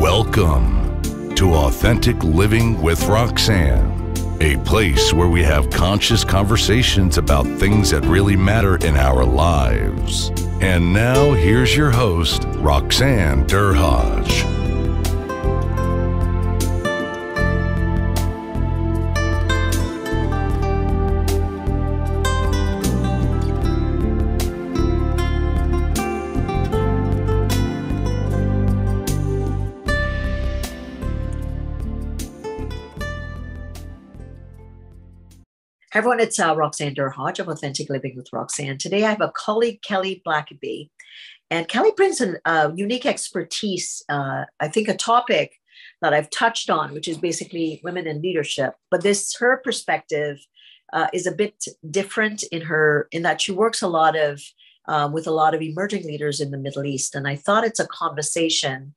Welcome to Authentic Living with Roxanne, a place where we have conscious conversations about things that really matter in our lives. And now, here's your host, Roxanne Derhodge. Everyone, it's uh, Roxanne Derhodge of Authentic Living with Roxanne. Today I have a colleague, Kelly Blackaby, and Kelly brings a uh, unique expertise, uh, I think a topic that I've touched on, which is basically women in leadership. But this, her perspective uh, is a bit different in her, in that she works a lot of, um, with a lot of emerging leaders in the Middle East. And I thought it's a conversation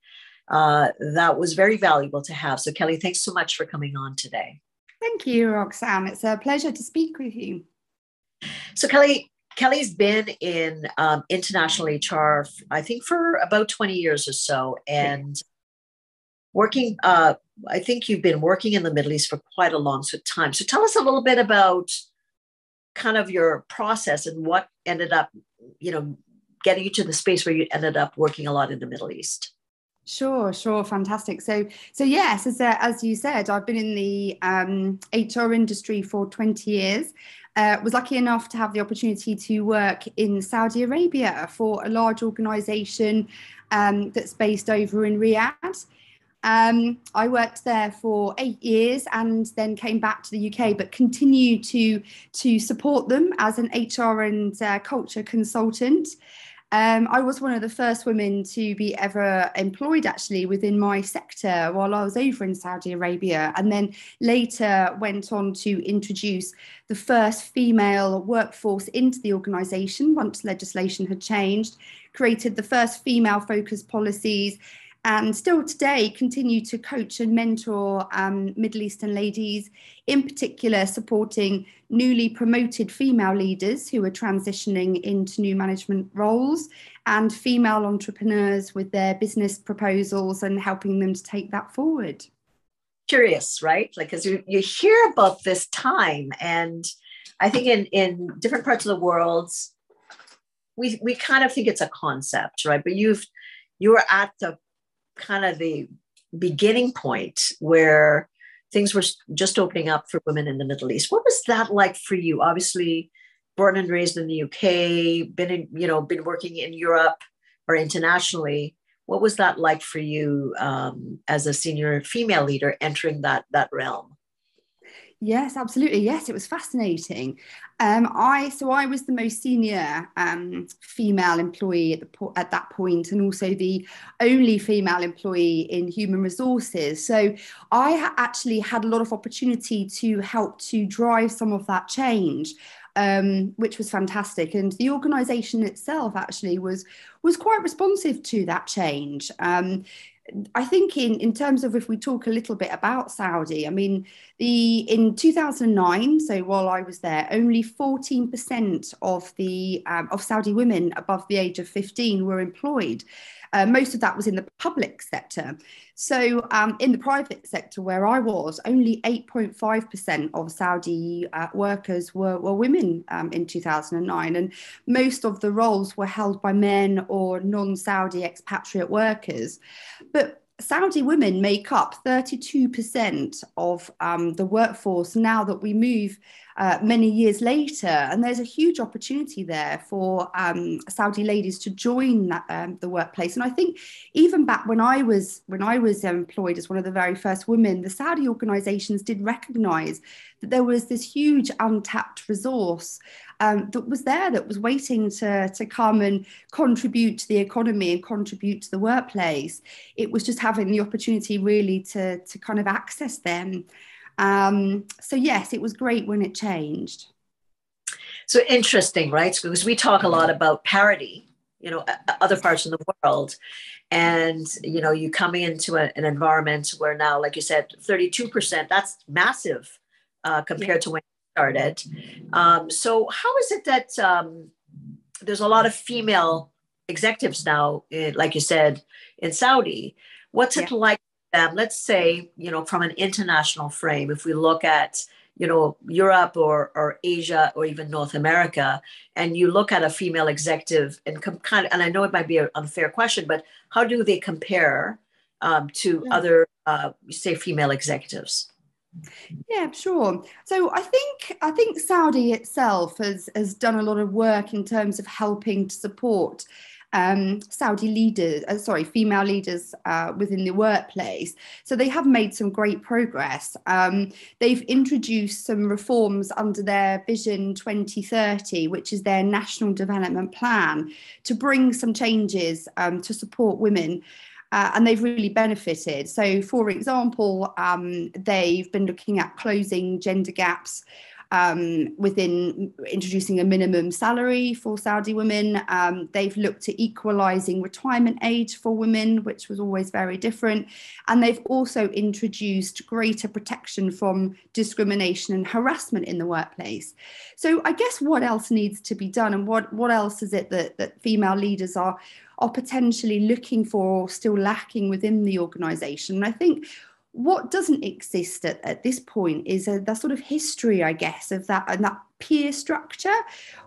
uh, that was very valuable to have. So Kelly, thanks so much for coming on today. Thank you, Roxanne. It's a pleasure to speak with you. So, Kelly, Kelly's been in um, international HR, I think, for about 20 years or so, and working. Uh, I think you've been working in the Middle East for quite a long time. So, tell us a little bit about kind of your process and what ended up, you know, getting you to the space where you ended up working a lot in the Middle East. Sure, sure, fantastic. So, so yes, as uh, as you said, I've been in the um, HR industry for twenty years. Uh, was lucky enough to have the opportunity to work in Saudi Arabia for a large organisation um, that's based over in Riyadh. Um, I worked there for eight years and then came back to the UK, but continued to to support them as an HR and uh, culture consultant. Um, I was one of the first women to be ever employed actually within my sector while I was over in Saudi Arabia, and then later went on to introduce the first female workforce into the organisation once legislation had changed, created the first female focused policies, and still today continue to coach and mentor um, Middle Eastern ladies, in particular supporting newly promoted female leaders who are transitioning into new management roles and female entrepreneurs with their business proposals and helping them to take that forward. Curious, right? Like, because you, you hear about this time, and I think in, in different parts of the world, we, we kind of think it's a concept, right? But you've you were at the kind of the beginning point where things were just opening up for women in the Middle East. What was that like for you? Obviously, born and raised in the UK, been in, you know, been working in Europe or internationally. What was that like for you um, as a senior female leader entering that that realm? Yes, absolutely. Yes, it was fascinating. Um, I so I was the most senior um, female employee at the po- at that point, and also the only female employee in human resources. So I ha- actually had a lot of opportunity to help to drive some of that change. Um, which was fantastic. And the organisation itself actually was was quite responsive to that change. Um, I think in, in terms of if we talk a little bit about Saudi, I mean, the in 2009, so while I was there, only 14% of the um, of Saudi women above the age of 15 were employed. Uh, most of that was in the public sector. So, um, in the private sector where I was, only 8.5% of Saudi uh, workers were, were women um, in 2009. And most of the roles were held by men or non Saudi expatriate workers. But Saudi women make up 32% of um, the workforce now that we move uh, many years later. And there's a huge opportunity there for um, Saudi ladies to join that, um, the workplace. And I think even back when I was when I was employed as one of the very first women, the Saudi organisations did recognise that there was this huge untapped resource um, that was there, that was waiting to, to come and contribute to the economy and contribute to the workplace. It was just having the opportunity really to, to kind of access them. Um, so, yes, it was great when it changed. So interesting, right? Because we talk a lot about parity, you know, other parts of the world. And, you know, you come into a, an environment where now, like you said, 32%, that's massive uh, compared to when you started. Um, so, how is it that um, there's a lot of female executives now, like you said, in Saudi. What's it like them? Let's say, you know, from an international frame, if we look at, you know, Europe or, or Asia or even North America, and you look at a female executive and com- kind of, and I know it might be an unfair question, but how do they compare um, to yeah. other, uh, say, female executives? Yeah, sure. So I think I think Saudi itself has has done a lot of work in terms of helping to support um, Saudi leaders, uh, sorry, female leaders uh, within the workplace. So they have made some great progress. Um, they've introduced some reforms under their Vision 2030, which is their national development plan, to bring some changes um, to support women uh, and they've really benefited. So, for example, um, they've been looking at closing gender gaps. Um, within introducing a minimum salary for Saudi women. Um, they've looked at equalising retirement age for women, which was always very different. And they've also introduced greater protection from discrimination and harassment in the workplace. So I guess what else needs to be done and what, what else is it that, that female leaders are are potentially looking for or still lacking within the organisation. And I think what doesn't exist at, at this point is a, sort of history, I guess, of that and that peer structure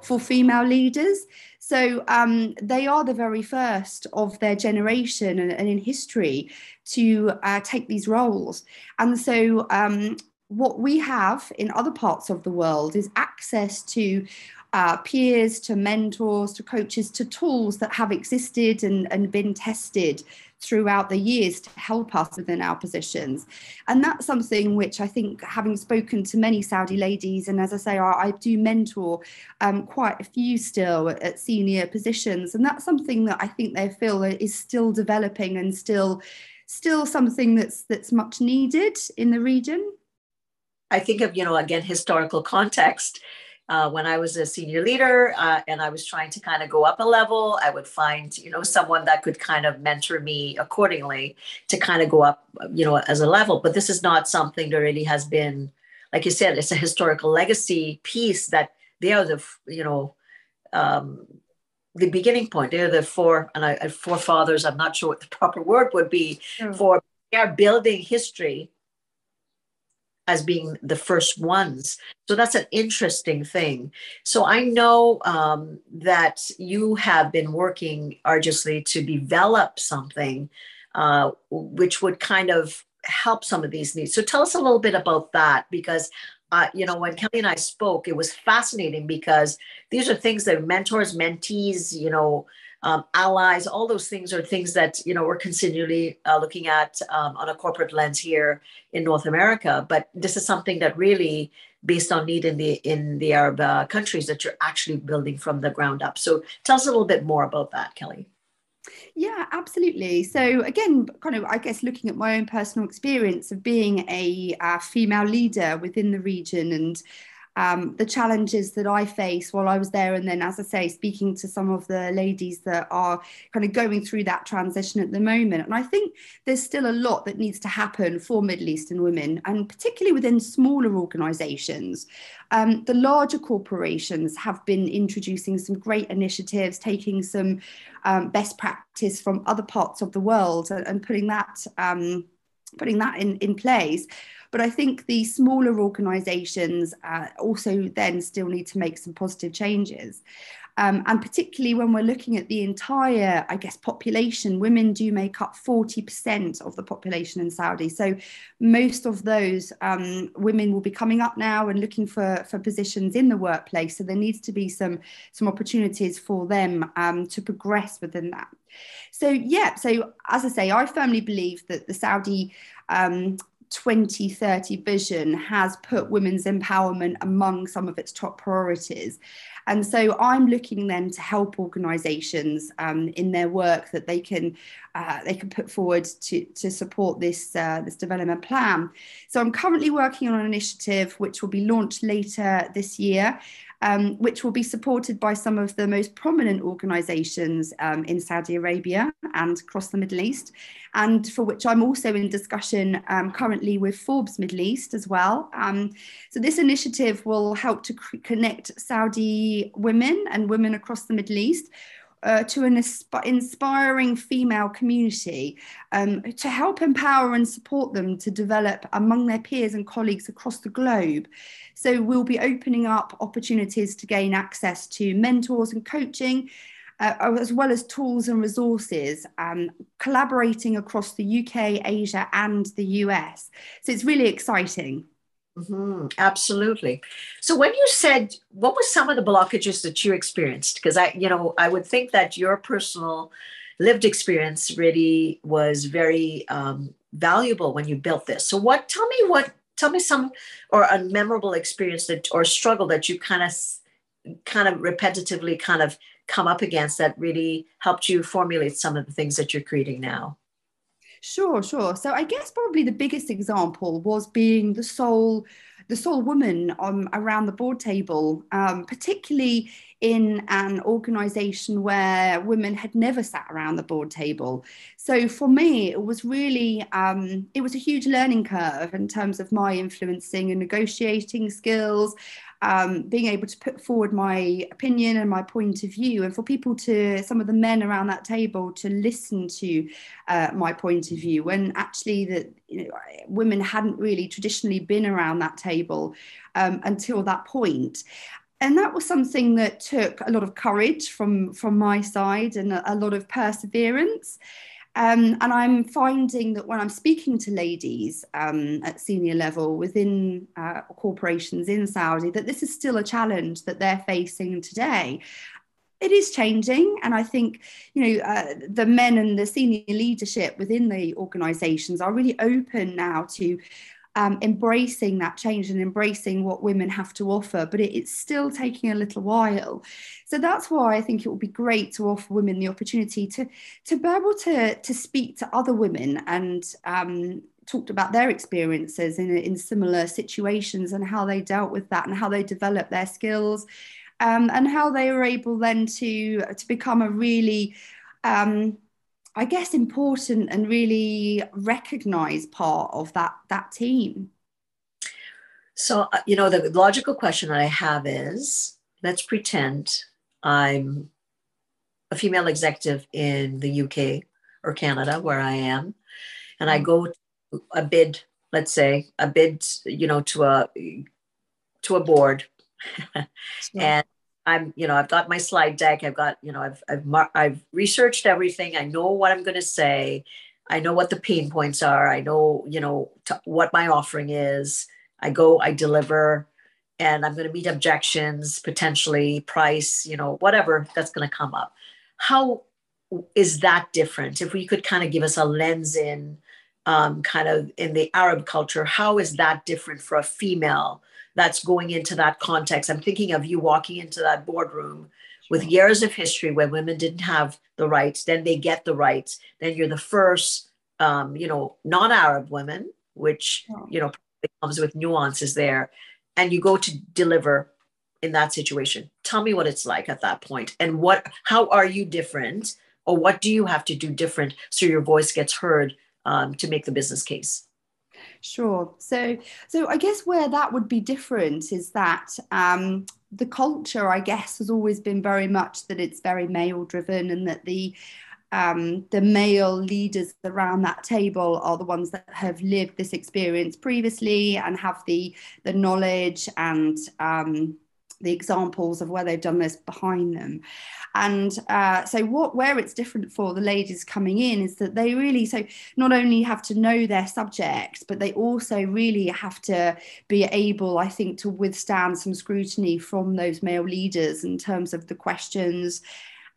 for female leaders. So um, they are the very first of their generation and, and in history to uh, take these roles. And so um, what we have in other parts of the world is access to uh, peers to mentors to coaches to tools that have existed and, and been tested throughout the years to help us within our positions. And that's something which I think, having spoken to many Saudi ladies, and as I say, I, I do mentor um, quite a few still at, at senior positions, and that's something that I think they feel is still developing and still still something that's that's much needed in the region. I think of, you know, again, historical context uh, when I was a senior leader uh, and I was trying to kind of go up a level, I would find, you know, someone that could kind of mentor me accordingly to kind of go up, you know, as a level. But this is not something that really has been, like you said, it's a historical legacy piece that they are the, you know, um, the beginning point. They're the four and I, forefathers. I'm not sure what the proper word would be for. They are building history as being the first ones. So that's an interesting thing. So I know um, that you have been working arduously to develop something uh, which would kind of help some of these needs. So tell us a little bit about that because. Uh, you know, when Kelly and I spoke, it was fascinating because these are things that mentors, mentees, you know, um, allies, all those things are things that you know we're continually uh, looking at um, on a corporate lens here in North America. But this is something that really, based on need in the in the Arab uh, countries, that you're actually building from the ground up. So tell us a little bit more about that, Kelly. Yeah, absolutely. So again, kind of, I guess, looking at my own personal experience of being a, a female leader within the region and um, the challenges that I face while I was there. And then, as I say, speaking to some of the ladies that are kind of going through that transition at the moment. And I think there's still a lot that needs to happen for Middle Eastern women, and particularly within smaller organizations. Um, the larger corporations have been introducing some great initiatives, taking some um, best practice from other parts of the world and, and putting that. Um, putting that in, in place. But I think the smaller organisations uh, also then still need to make some positive changes. Um, and particularly when we're looking at the entire, I guess, population, women do make up 40% of the population in Saudi. So most of those um, women will be coming up now and looking for, for positions in the workplace. So there needs to be some, some opportunities for them um, to progress within that. So, yeah, so as I say, I firmly believe that the Saudi um, 2030 vision has put women's empowerment among some of its top priorities. And so I'm looking then to help organisations um, in their work that they can uh, they can put forward to, to support this uh, this development plan. So I'm currently working on an initiative which will be launched later this year, um, which will be supported by some of the most prominent organisations um, in Saudi Arabia and across the Middle East, and for which I'm also in discussion um, currently with Forbes Middle East as well. Um, so, this initiative will help to connect Saudi women and women across the Middle East uh, to an inspiring female community um, to help empower and support them to develop among their peers and colleagues across the globe. So we'll be opening up opportunities to gain access to mentors and coaching. Uh, as well as tools and resources, um, collaborating across the UK, Asia, and the US. So it's really exciting. Mm-hmm, absolutely. So when you said, what were some of the blockages that you experienced? Because I, you know, I would think that your personal lived experience really was very um, valuable when you built this. So what? Tell me what. Tell me some or a memorable experience that or struggle that you kind of, kind of repetitively kind of come up against that really helped you formulate some of the things that you're creating now. Sure, sure. So I guess probably the biggest example was being the sole the sole woman um, around the board table, um, particularly in an organization where women had never sat around the board table. So for me, it was really, um, it was a huge learning curve in terms of my influencing and negotiating skills um, being able to put forward my opinion and my point of view, and for people to, some of the men around that table, to listen to uh, my point of view, when actually that you know, women hadn't really traditionally been around that table um, until that point. And that was something that took a lot of courage from from my side and a, a lot of perseverance um, and I'm finding that when I'm speaking to ladies um, at senior level within uh, corporations in Saudi, that this is still a challenge that they're facing today. It is changing, and I think you know uh, the men and the senior leadership within the organisations are really open now to um, embracing that change and embracing what women have to offer, but it, it's still taking a little while. So that's why I think it would be great to offer women the opportunity to to be able to to speak to other women and um, talked about their experiences in, in similar situations and how they dealt with that and how they developed their skills um, and how they were able then to to become a really um, I guess important and really recognized part of that that team. So uh, you know the logical question that I have is let's pretend I'm a female executive in the UK or Canada where I am and I mm-hmm. go to a bid let's say a bid you know to a to a board and I'm, you know, I've got my slide deck. I've got, you know, I've, I've, I've researched everything. I know what I'm going to say. I know what the pain points are. I know, you know, t- what my offering is. I go, I deliver, and I'm going to meet objections, potentially price, you know, whatever that's going to come up. How is that different? If we could kind of give us a lens in, um, kind of in the Arab culture, how is that different for a female that's going into that context. I'm thinking of you walking into that boardroom with years of history where women didn't have the rights, then they get the rights. Then you're the first, um, you know, non-Arab women, which you know comes with nuances there, and you go to deliver in that situation. Tell me what it's like at that point, and what, how are you different, or what do you have to do different so your voice gets heard um, to make the business case? Sure. So, so I guess where that would be different is that um, the culture, I guess, has always been very much that it's very male driven, and that the um, the male leaders around that table are the ones that have lived this experience previously and have the the knowledge and um, the examples of where they've done this behind them. And uh, so what where it's different for the ladies coming in is that they really so not only have to know their subjects, but they also really have to be able i think to withstand some scrutiny from those male leaders in terms of the questions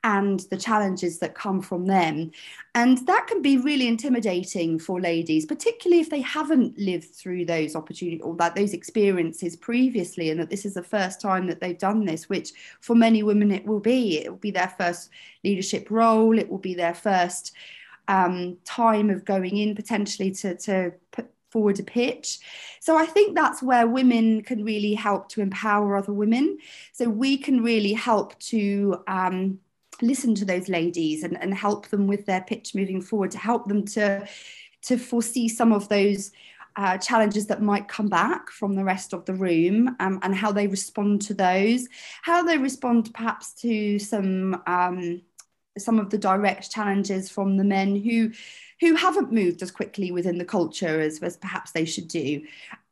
and the challenges that come from them. And that can be really intimidating for ladies, particularly if they haven't lived through those opportunities or that those experiences previously, and that this is the first time that they've done this, which for many women it will be. It will be their first leadership role, it will be their first um, time of going in potentially to, to put forward a pitch. So I think that's where women can really help to empower other women. So we can really help to um, listen to those ladies and, and help them with their pitch moving forward to help them to to foresee some of those uh, challenges that might come back from the rest of the room um, and how they respond to those how they respond perhaps to some um, some of the direct challenges from the men who who haven't moved as quickly within the culture as, as perhaps they should do.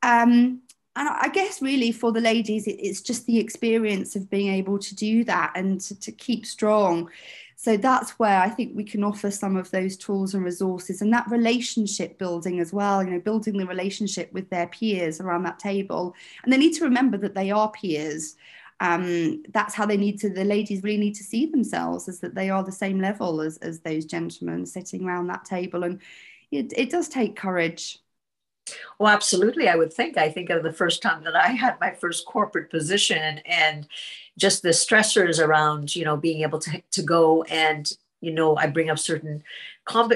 Um, and I guess really for the ladies, it's just the experience of being able to do that and to, to keep strong. So that's where I think we can offer some of those tools and resources and that relationship building as well, you know, building the relationship with their peers around that table. And they need to remember that they are peers um, that's how they need to the ladies really need to see themselves as that they are the same level as, as those gentlemen sitting around that table and it, it does take courage well absolutely i would think i think of the first time that i had my first corporate position and just the stressors around you know being able to, to go and you know i bring up certain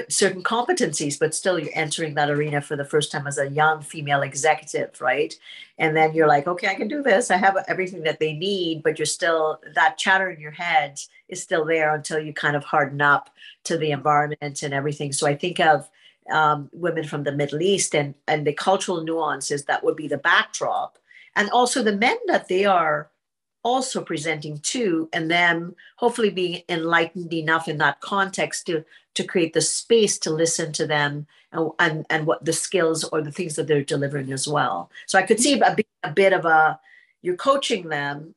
certain competencies, but still you're entering that arena for the first time as a young female executive, right? And then you're like, okay, I can do this. I have everything that they need, but you're still that chatter in your head is still there until you kind of harden up to the environment and everything. So I think of um, women from the Middle East and and the cultural nuances that would be the backdrop, and also the men that they are also presenting to and them hopefully being enlightened enough in that context to to create the space to listen to them and and, and what the skills or the things that they're delivering as well so i could see a, a bit of a you're coaching them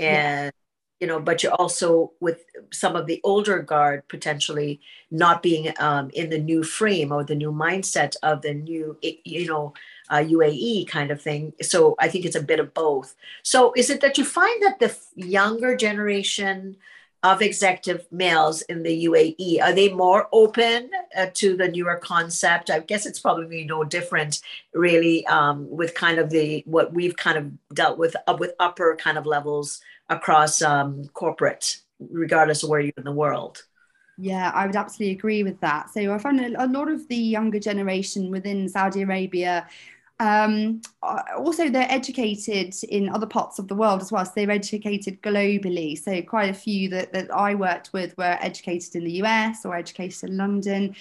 and yeah. You know but you're also with some of the older guard potentially not being um, in the new frame or the new mindset of the new you know uh, UAE kind of thing. So I think it's a bit of both. So is it that you find that the younger generation of executive males in the UAE are they more open uh, to the newer concept? I guess it's probably no different, really, um, with kind of the what we've kind of dealt with uh, with upper kind of levels across um, corporate, regardless of where you're in the world. Yeah, I would absolutely agree with that. So I find a lot of the younger generation within Saudi Arabia um, also, they're educated in other parts of the world as well. So they're educated globally. So quite a few that, that I worked with were educated in the US or educated in London.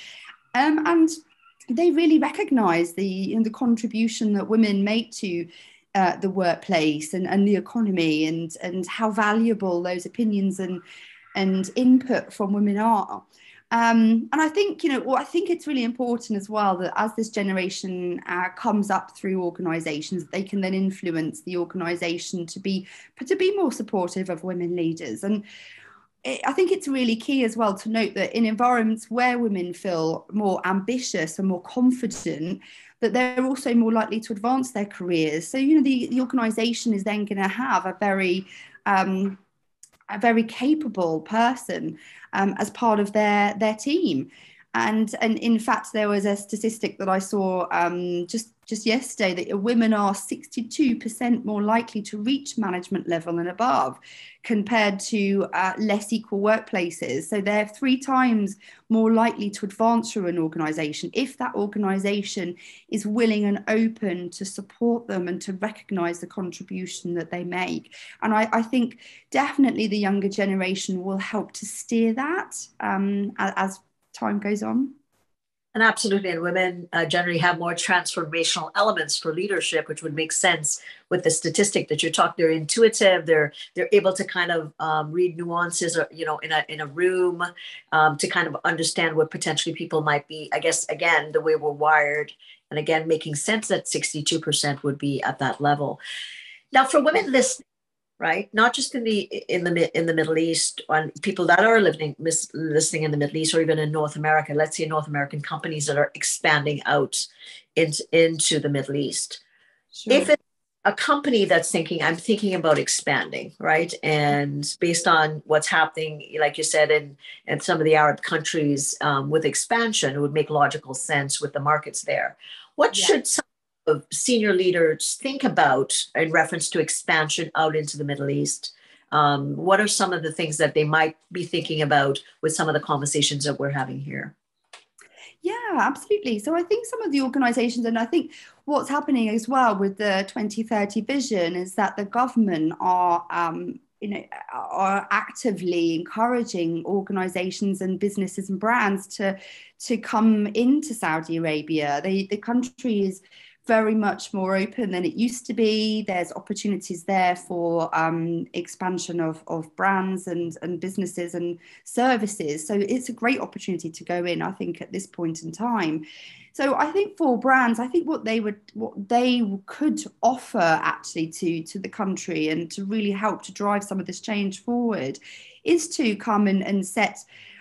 Um, and they really recognize the, the contribution that women make to uh, the workplace and, and the economy and, and how valuable those opinions and, and input from women are. Um, and I think, you know, well, I think it's really important as well that as this generation uh, comes up through organisations, they can then influence the organisation to be to be more supportive of women leaders. And it, I think it's really key as well to note that in environments where women feel more ambitious and more confident, that they're also more likely to advance their careers. So, you know, the, the organisation is then going to have a very um, a very capable person um, as part of their their team. And and in fact, there was a statistic that I saw um, just just yesterday that women are 62% more likely to reach management level and above compared to uh, less equal workplaces. So they're three times more likely to advance through an organization if that organization is willing and open to support them and to recognize the contribution that they make. And I, I think definitely the younger generation will help to steer that um, as time goes on. And absolutely, and women uh, generally have more transformational elements for leadership, which would make sense with the statistic that you're talking. They're intuitive. They're they're able to kind of um, read nuances, or you know, in a in a room, um, to kind of understand what potentially people might be. I guess again, the way we're wired, and again, making sense that 62% would be at that level. Now, for women listening right? Not just in the in the in the Middle East, on people that are living mis, listening in the Middle East, or even in North America. Let's say North American companies that are expanding out into into the Middle East. Sure. If it's a company that's thinking, I'm thinking about expanding, right? And based on what's happening, like you said, in, in some of the Arab countries um, with expansion, it would make logical sense with the markets there. What yeah. should some of senior leaders think about in reference to expansion out into the Middle East? Um, what are some of the things that they might be thinking about with some of the conversations that we're having here? Yeah, absolutely. So I think some of the organizations, and I think what's happening as well with the 2030 vision is that the government are um, you know are actively encouraging organizations and businesses and brands to to come into Saudi Arabia. The the country is very much more open than it used to be. There's opportunities there for um, expansion of, of brands and, and businesses and services. So it's a great opportunity to go in, I think, at this point in time. So I think for brands, I think what they would what they could offer actually to to the country and to really help to drive some of this change forward is to come and, and set,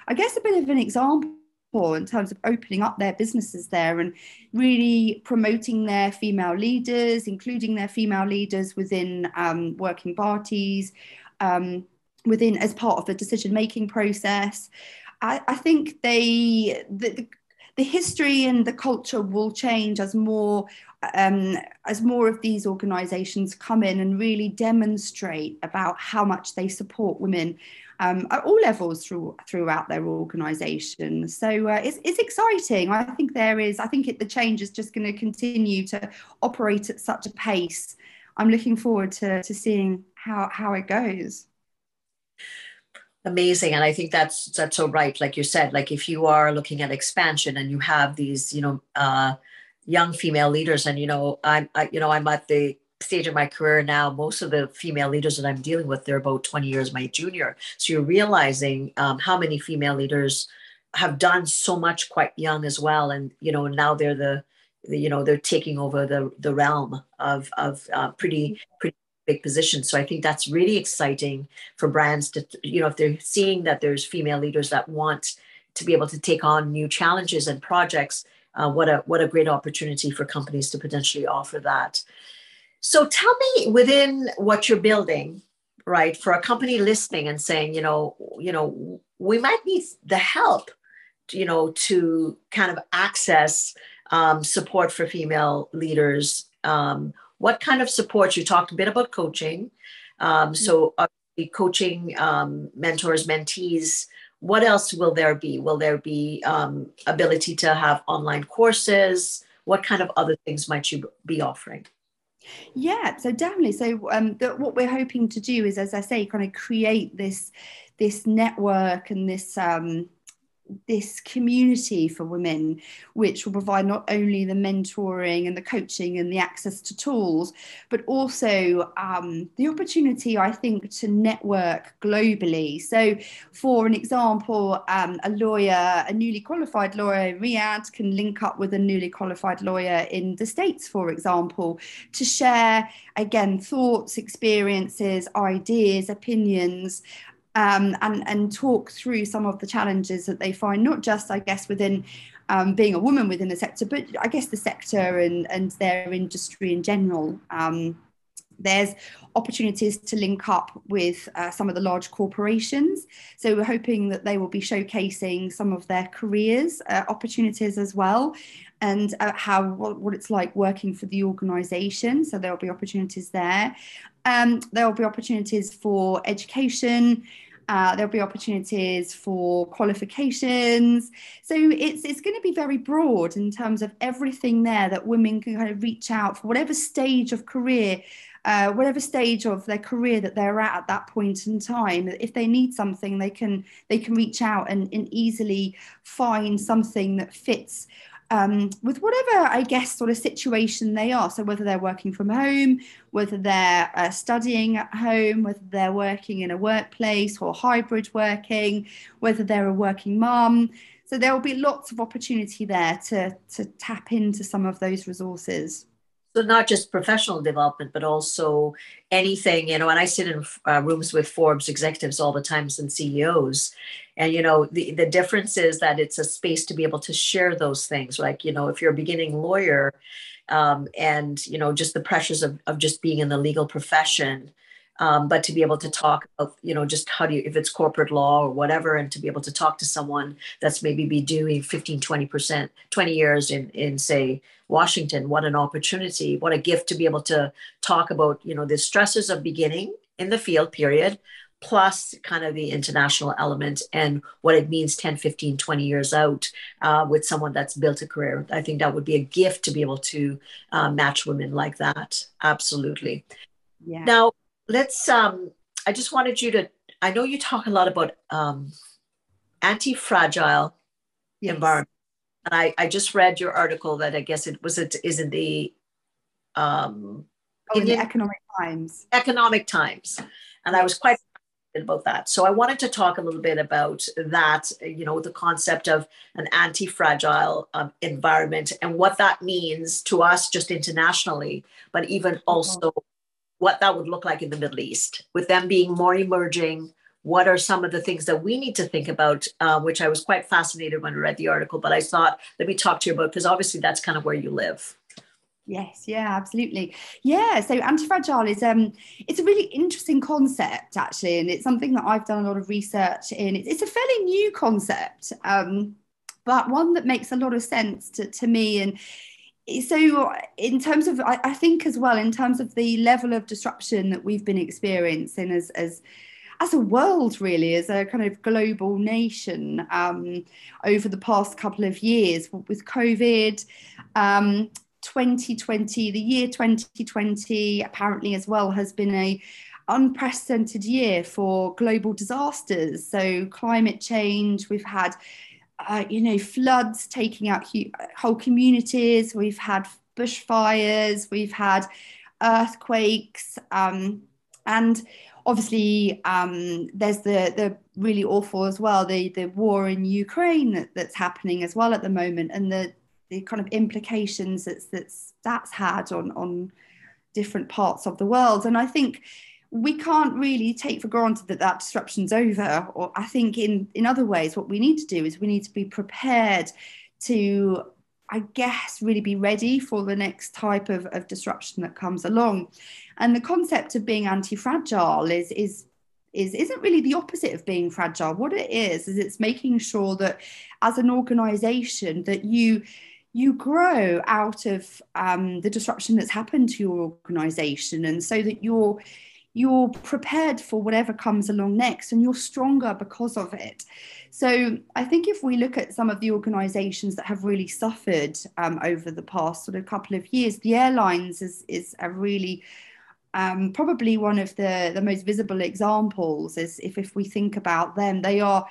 I guess, a bit of an example in terms of opening up their businesses there and really promoting their female leaders, including their female leaders within um, working parties, um, within as part of the decision making process. I, I think they the, the history and the culture will change as more um, as more of these organisations come in and really demonstrate about how much they support women um, at all levels through, throughout their organisation. So uh, it's, it's exciting. I think there is. I think it, the change is just going to continue to operate at such a pace. I'm looking forward to, to seeing how how it goes amazing and i think that's that's so right like you said like if you are looking at expansion and you have these you know uh young female leaders. And you know i'm I, you know i'm at the stage of my career now most of the female leaders that i'm dealing with they're about 20 years my junior. So you're realizing um, how many female leaders have done so much quite young as well. And you know now they're the, the you know they're taking over the the realm of of uh, pretty pretty big positions. So I think that's really exciting for brands to, you know, if they're seeing that there's female leaders that want to be able to take on new challenges and projects, uh, what a what a great opportunity for companies to potentially offer that. So tell me within what you're building, right, for a company listening and saying, you know, you know, we might need the help, you know, to kind of access um, support for female leaders. Um, what kind of support you talked a bit about coaching um, so uh, coaching um, mentors mentees what else will there be? Will there be um, ability to have online courses? What kind of other things might you be offering? Yeah so definitely. So um, the, what we're hoping to do is as i say kind of create this this network and this um, this community for women, which will provide not only the mentoring and the coaching and the access to tools, but also um, the opportunity, I think, to network globally. So, for an example, um, a lawyer, a newly qualified lawyer in Riyadh, can link up with a newly qualified lawyer in the States, for example, to share, again, thoughts, experiences, ideas, opinions um, and and talk through some of the challenges that they find, not just I guess within um, being a woman within the sector, but I guess the sector and and their industry in general. Um, there's opportunities to link up with uh, some of the large corporations. So we're hoping that they will be showcasing some of their careers uh, opportunities as well and uh, how what, what, it's like working for the organization. So there will be opportunities there. Um, there will be opportunities for education. Uh, there'll be opportunities for qualifications. So it's it's going to be very broad in terms of everything there that women can kind of reach out for whatever stage of career, uh, whatever stage of their career that they're at at that point in time. If they need something, they can they can reach out and, and easily find something that fits um, with whatever, I guess, sort of situation they are. So, whether they're working from home, whether they're uh, studying at home, whether they're working in a workplace or hybrid working, whether they're a working mum. So, there will be lots of opportunity there to, to tap into some of those resources so not just professional development but also anything you know and i sit in uh, rooms with forbes executives all the times and ceos and you know the, the difference is that it's a space to be able to share those things. Like you know if you're a beginning lawyer um, and you know just the pressures of, of just being in the legal profession um, but to be able to talk about you know just how do you if it's corporate law or whatever and to be able to talk to someone that's maybe be doing 15 20 percent 20 years in in say washington what an opportunity what a gift to be able to talk about you know the stresses of beginning in the field period plus kind of the international element and what it means 10 15 20 years out uh, with someone that's built a career. I think that would be a gift to be able to uh, match women like that. Absolutely. Yeah. now let's um i just wanted you to i know you talk a lot about um anti-fragile yes. environment and I, I just read your article that I guess it was it is in the um, oh, in the economic times. Economic times, and I was quite about that. So I wanted to talk a little bit about that, you know, the concept of an anti-fragile um, environment and what that means to us just internationally, but even mm-hmm. also what that would look like in the Middle East, with them being more emerging. What are some of the things that we need to think about, uh, which I was quite fascinated when I read the article, but I thought, let me talk to you about, because obviously that's kind of where you live. Yes, yeah, absolutely. Yeah, so anti-fragile is um it's a really interesting concept actually, and it's something that I've done a lot of research in. It's, a fairly new concept, um, but one that makes a lot of sense to, to me. And so in terms of I, I think as well, in terms of the level of disruption that we've been experiencing as as as a world, really, as a kind of global nation um, over the past couple of years with COVID, um, 2020, the year 2020, apparently as well, has been a unprecedented year for global disasters. So climate change, we've had, uh, you know, floods taking out whole communities. We've had bushfires. We've had earthquakes, um, and obviously um, there's the the really awful as well the the war in Ukraine that, that's happening as well at the moment, and the the kind of implications that that's that's had on on different parts of the world and i think we can't really take for granted that that disruption's over or i think in in other ways what we need to do is we need to be prepared to i guess really be ready for the next type of, of disruption that comes along. And the concept of being anti-fragile is is is isn't really the opposite of being fragile. What it is is it's making sure that as an organization that you you grow out of um, the disruption that's happened to your organization. And so that you're you're prepared for whatever comes along next and you're stronger because of it. So i think if we look at some of the organizations that have really suffered um, over the past sort of couple of years the airlines is, is a really um, probably one of the, the most visible examples is if, if we think about them they are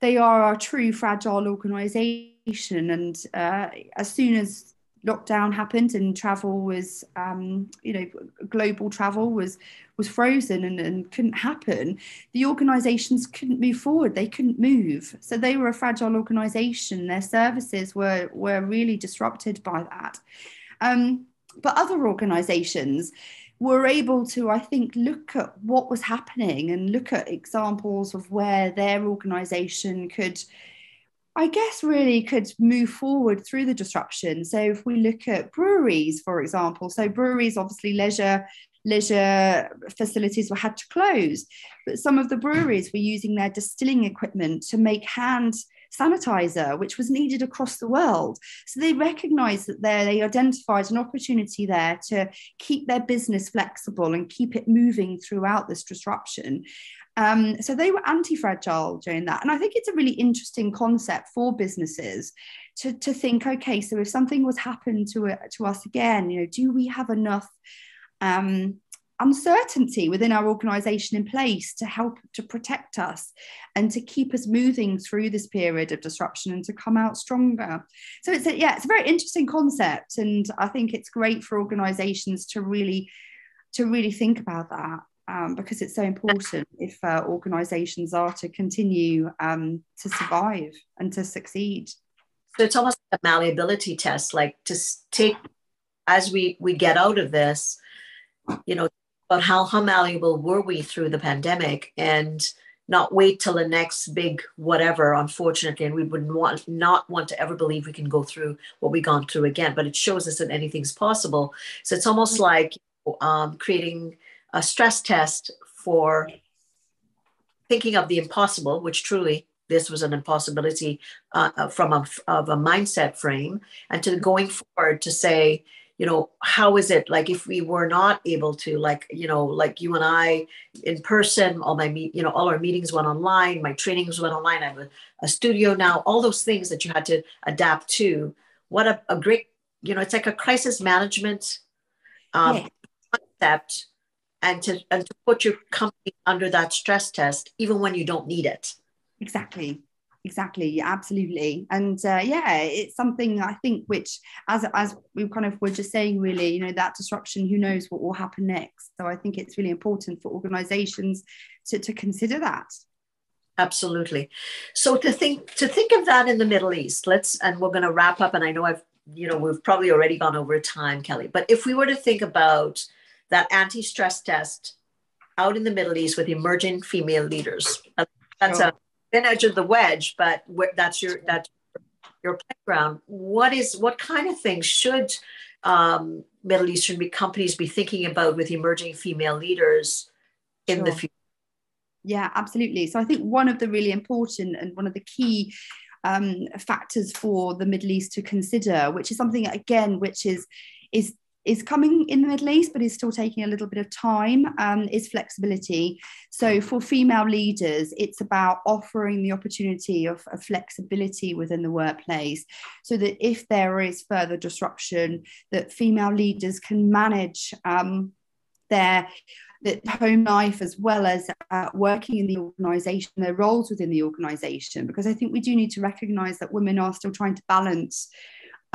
they are a true fragile organization. And uh, as soon as lockdown happened and travel was um, you know global travel was was frozen and, and couldn't happen the organizations couldn't move forward. They couldn't move. So they were a fragile organization. Their services were were really disrupted by that. Um, but other organizations were able to i think look at what was happening and look at examples of where their organization could I guess really could move forward through the disruption. So if we look at breweries, for example, so breweries obviously leisure leisure facilities were had to close, but some of the breweries were using their distilling equipment to make hand sanitizer, which was needed across the world. So they recognized that there, they identified an opportunity there to keep their business flexible and keep it moving throughout this disruption. Um, so they were anti-fragile during that. And I think it's a really interesting concept for businesses to, to think, okay, so if something was happened to, to us again, you know, do we have enough um, uncertainty within our organization in place to help to protect us and to keep us moving through this period of disruption and to come out stronger? So it's a, yeah it's a very interesting concept. And i think it's great for organizations to really to really think about that um, because it's so important if uh, organizations are to continue um, to survive and to succeed. So it's almost like a malleability test, like to take as we we get out of this, you know, about how, how malleable were we through the pandemic and not wait till the next big whatever unfortunately and we would want not want to ever believe we can go through what we've gone through again but it shows us that anything's possible so it's almost like um, creating a stress test for thinking of the impossible, which truly this was an impossibility uh, from a, of a mindset frame, and to going forward to say, you know, how is it like if we were not able to, like, you know, like you and I in person, all my meet, you know, all our meetings went online, my trainings went online. I have a, a studio now, all those things that you had to adapt to. What a, a great, you know, it's like a crisis management um, yeah. concept and to and to put your company under that stress test even when you don't need it. Exactly. Exactly. Absolutely. And uh, yeah it's something i think which as as we kind of were just saying really you know that disruption who knows what will happen next. So i think it's really important for organizations to, to consider that. Absolutely. So to think to think of that in the middle east let's and we're going to wrap up and i know i've you know we've probably already gone over time kelly but if we were to think about that anti-stress test out in the middle east with emerging female leaders that's a thin edge of the wedge, but that's your that's your playground. What is what kind of things should um, Middle Eastern companies be thinking about with emerging female leaders in sure. the future? Yeah, absolutely. So I think one of the really important and one of the key um, factors for the Middle East to consider, which is something again, which is is is coming in the Middle East, but is still taking a little bit of time, um, is flexibility. So for female leaders, it's about offering the opportunity of, of, flexibility within the workplace so that if there is further disruption, that female leaders can manage um, their the home life as well as uh, working in the organization their roles within the organization because i think we do need to recognize that women are still trying to balance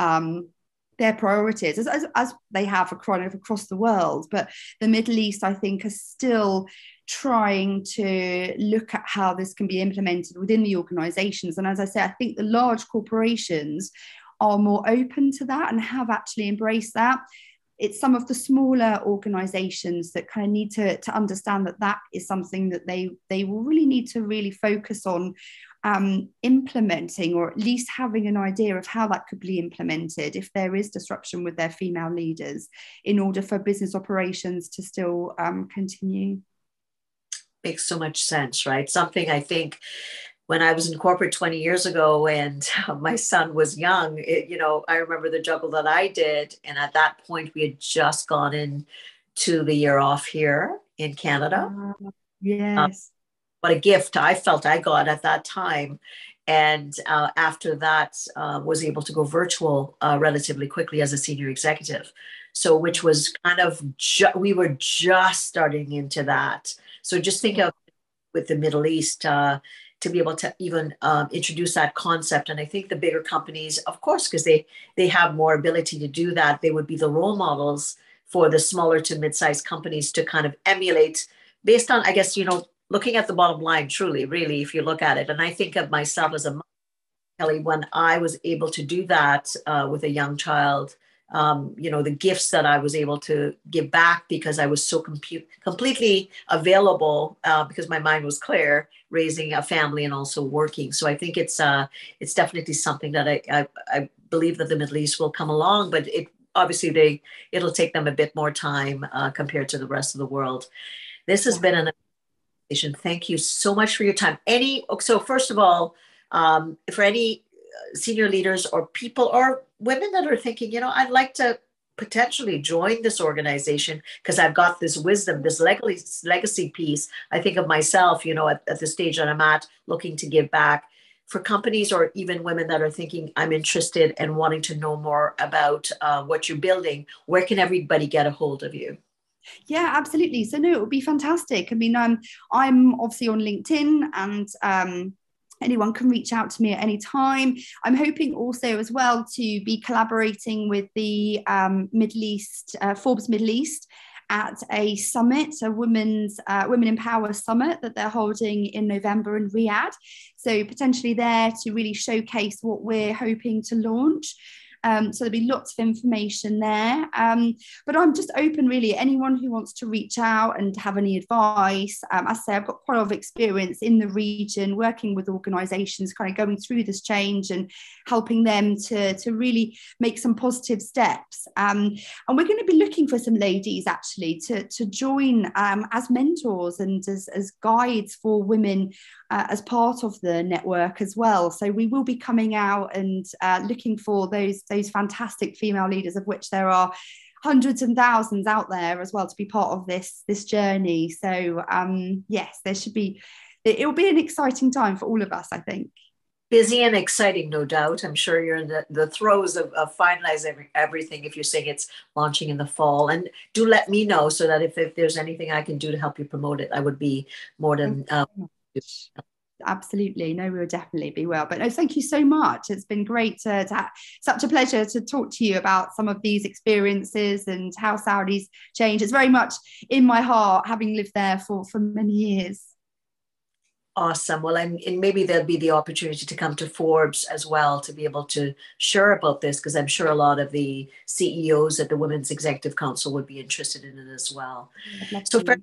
um, their priorities as, as, as they have across, across the world. But the Middle East, I think, are still trying to look at how this can be implemented within the organizations. And as I say, I think the large corporations are more open to that and have actually embraced that. It's some of the smaller organizations that kind of need to, to understand that that is something that they, they will really need to really focus on um, implementing or at least having an idea of how that could be implemented if there is disruption with their female leaders in order for business operations to still um, continue. Makes so much sense, right? Something I think when I was in corporate 20 years ago and my son was young, it, you know, I remember the juggle that I did. And at that point, we had just gone in to the year off here in Canada. Uh, yes. Um, what a gift I felt I got at that time. And uh, after that, uh, was able to go virtual uh, relatively quickly as a senior executive. So, which was kind of ju- we were just starting into that. So, just think of with the Middle East uh, to be able to even um, introduce that concept. And I think the bigger companies, of course, because they they have more ability to do that, they would be the role models for the smaller to mid-sized companies to kind of emulate based on, I guess, you know, looking at the bottom line, truly, really, if you look at it. And I think of myself as a mom, Kelly, when I was able to do that uh, with a young child, um, you know, the gifts that I was able to give back because I was so completely available uh, because my mind was clear, raising a family and also working. So I think it's uh, it's definitely something that I, I, I believe that the Middle East will come along, but it obviously they it'll take them a bit more time uh, compared to the rest of the world. This has been an Thank you so much for your time. Any so first of all, um, for any uh, senior leaders or people or women that are thinking, you know, I'd like to potentially join this organization because I've got this wisdom, this legacy legacy piece. I think of myself, you know, at, at the stage that I'm at, looking to give back. For companies or even women that are thinking, I'm interested and wanting to know more about uh, what you're building, where can everybody get a hold of you? Yeah, absolutely. So no, it would be fantastic. I mean, um, I'm obviously on LinkedIn and um, anyone can reach out to me at any time. I'm hoping also as well to be collaborating with the um, Middle East, uh, Forbes Middle East at a summit, a women's uh, women in power summit that they're holding in November in Riyadh. So potentially there to really showcase what we're hoping to launch. Um, so there'll be lots of information there. Um, but I'm just open, really. Anyone who wants to reach out and have any advice. Um, I say I've got quite a lot of experience in the region, working with organisations, kind of going through this change and helping them to, to really make some positive steps. Um, and we're going to be looking for some ladies actually to, to join um, as mentors and as, as guides for women uh, as part of the network as well. So we will be coming out and uh, looking for those those fantastic female leaders, of which there are hundreds and thousands out there as well to be part of this this journey. So um, yes, there should be. It will be an exciting time for all of us, I think. Busy and exciting, no doubt. I'm sure you're in the, the throes of, of finalizing every, everything if you're saying it's launching in the fall. And do let me know so that if, if there's anything I can do to help you promote it, I would be more than uh, absolutely. No, we will definitely be well. But no, thank you so much. It's been great to, to have such a pleasure to talk to you about some of these experiences and how Saudi's changed. It's very much in my heart, having lived there for, for many years. Awesome. Well, and, and maybe there'll be the opportunity to come to Forbes as well to be able to share about this, because I'm sure a lot of the CEOs at the Women's Executive Council would be interested in it as well. So, for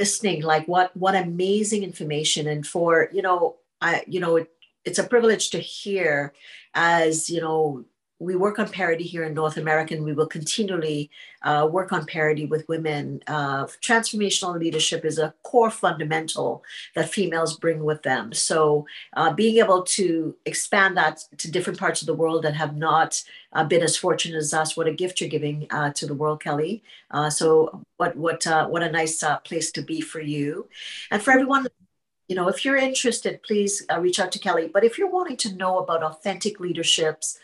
listening, like what what amazing information, and for you know, I you know, it, it's a privilege to hear as you know we work on parity here in North America, and we will continually uh, work on parity with women. Uh, transformational leadership is a core fundamental that females bring with them. So, uh, being able to expand that to different parts of the world that have not uh, been as fortunate as us, what a gift you're giving uh, to the world, Kelly. Uh, so, what what what a nice place to be for you, and for everyone you know, if you're interested, please uh, reach out to Kelly. But if you're wanting to know about authentic leaderships,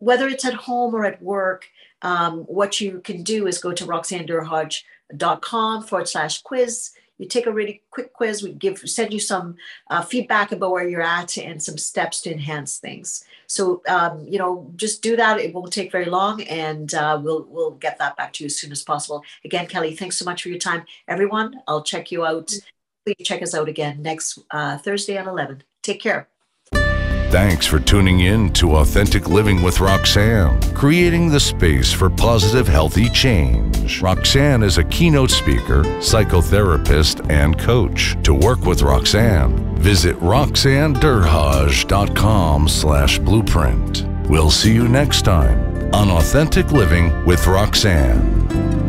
whether it's at home or at work, um, what you can do is go to roxannederhodge.com forward slash quiz. You take a really quick quiz. We give send you some uh, feedback about where you're at and some steps to enhance things. So um, you know, just do that. It won't take very long, and uh, we'll we'll get that back to you as soon as possible. Again, Kelly, thanks so much for your time, everyone. I'll check you out. Please check us out again next uh, Thursday at eleven. Take care. Thanks for tuning in to Authentic Living with Roxanne, creating the space for positive, healthy change. Roxanne is a keynote speaker, psychotherapist, and coach. To work with Roxanne, visit roxannederhodge.com slash blueprint. We'll see you next time on Authentic Living with Roxanne.